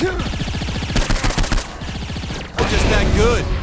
We're just that good.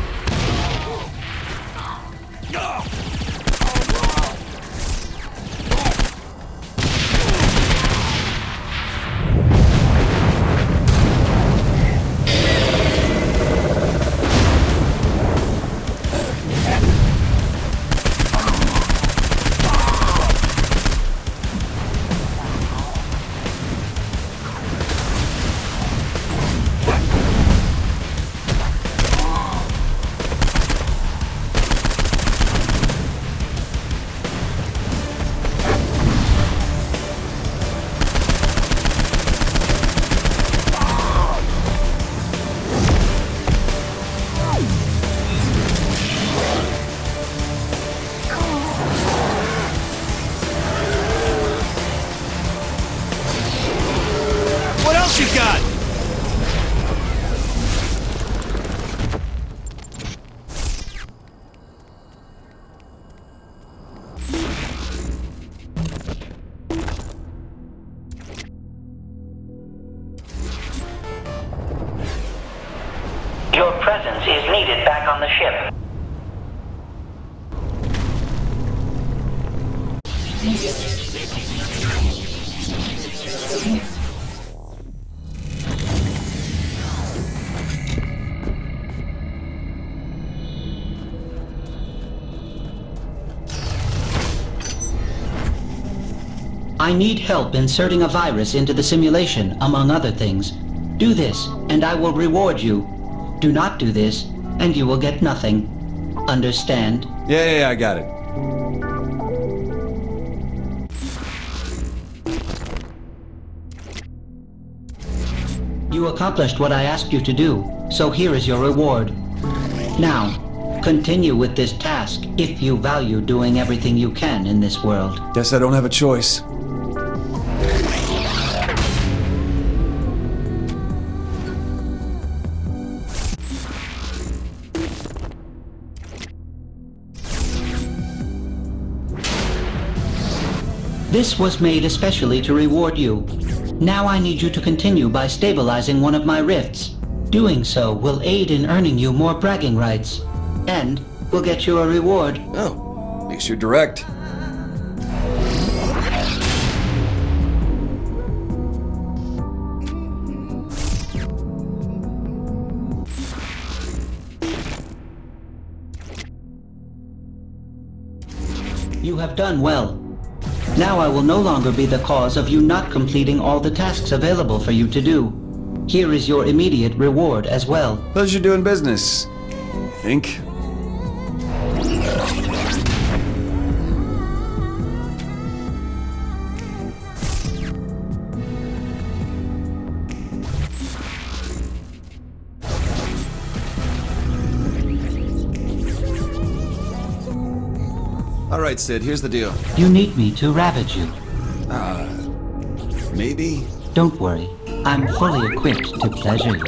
Presence is needed back on the ship. I need help inserting a virus into the simulation, among other things. Do this, and I will reward you. Do not do this, and you will get nothing. Understand? Yeah, yeah, yeah, I got it. You accomplished what I asked you to do, so here is your reward. Now, continue with this task if you value doing everything you can in this world. Guess I don't have a choice. This was made especially to reward you. Now I need you to continue by stabilizing one of my rifts. Doing so will aid in earning you more bragging rights. And will get you a reward. Oh, at least you're direct. You have done well. Now I will no longer be the cause of you not completing all the tasks available for you to do. Here is your immediate reward as well. Pleasure doing business. I think. All right, CID, here's the deal. You need me to ravage you. Uh, maybe? Don't worry. I'm fully equipped to pleasure you.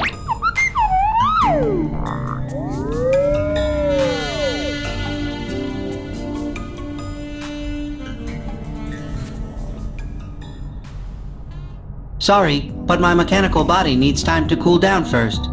Sorry, but my mechanical body needs time to cool down first.